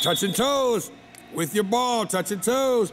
touching toes. With your ball, touching toes.